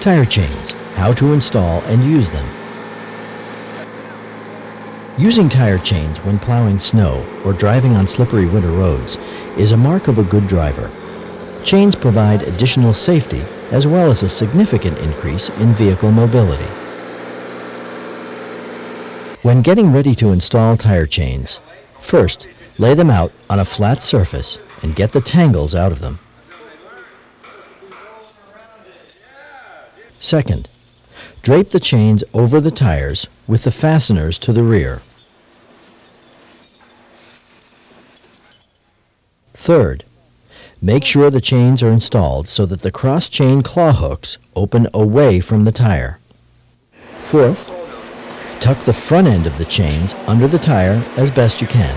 Tire chains, how to install and use them. Using tire chains when plowing snow or driving on slippery winter roads is a mark of a good driver. Chains provide additional safety as well as a significant increase in vehicle mobility. When getting ready to install tire chains, first lay them out on a flat surface and get the tangles out of them. Second, drape the chains over the tires with the fasteners to the rear. Third, make sure the chains are installed so that the cross-chain claw hooks open away from the tire. Fourth, tuck the front end of the chains under the tire as best you can.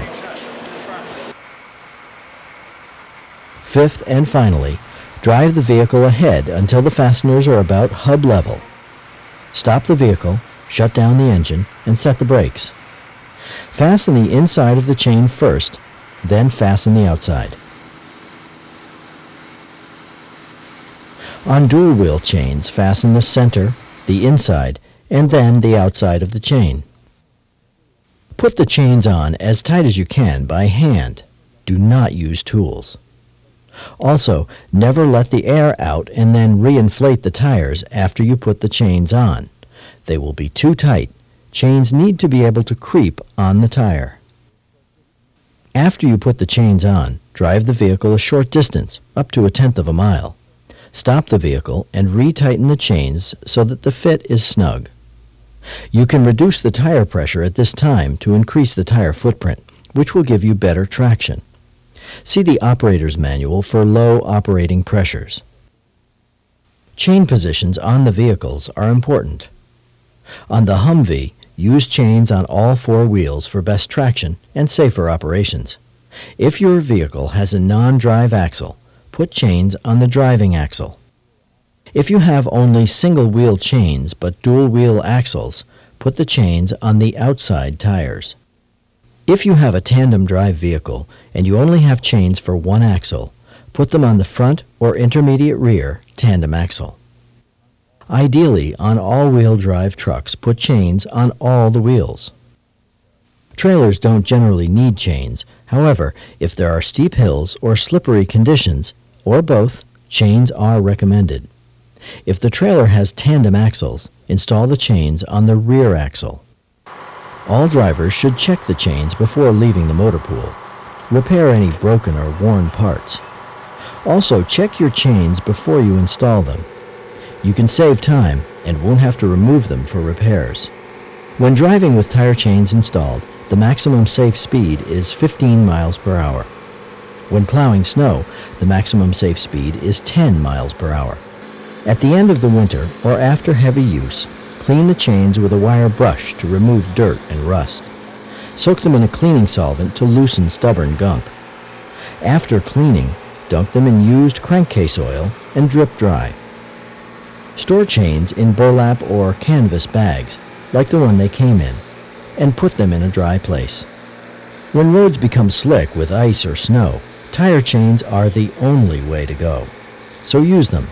Fifth and finally, drive the vehicle ahead until the fasteners are about hub level. Stop the vehicle, shut down the engine, and set the brakes. Fasten the inside of the chain first, then fasten the outside. On dual wheel chains, fasten the center, the inside, and then the outside of the chain. Put the chains on as tight as you can by hand. Do not use tools. Also, never let the air out and then reinflate the tires after you put the chains on. They will be too tight. Chains need to be able to creep on the tire. After you put the chains on, drive the vehicle a short distance, up to a tenth of a mile. Stop the vehicle and retighten the chains so that the fit is snug. You can reduce the tire pressure at this time to increase the tire footprint, which will give you better traction. See the operator's manual for low operating pressures. Chain positions on the vehicles are important. On the Humvee, use chains on all four wheels for best traction and safer operations. If your vehicle has a non-drive axle, put chains on the driving axle. If you have only single wheel chains but dual wheel axles, put the chains on the outside tires. If you have a tandem drive vehicle and you only have chains for one axle, put them on the front or intermediate rear tandem axle. Ideally, on all-wheel drive trucks, put chains on all the wheels. Trailers don't generally need chains. However, if there are steep hills or slippery conditions, or both, chains are recommended. If the trailer has tandem axles, install the chains on the rear axle. All drivers should check the chains before leaving the motor pool. Repair any broken or worn parts. Also, check your chains before you install them. You can save time and won't have to remove them for repairs. When driving with tire chains installed, the maximum safe speed is 15 miles per hour. When plowing snow, the maximum safe speed is 10 miles per hour. At the end of the winter or after heavy use, clean the chains with a wire brush to remove dirt and rust. Soak them in a cleaning solvent to loosen stubborn gunk. After cleaning, dunk them in used crankcase oil and drip dry. Store chains in burlap or canvas bags, like the one they came in, and put them in a dry place. When roads become slick with ice or snow, Tire chains are the only way to go, so use them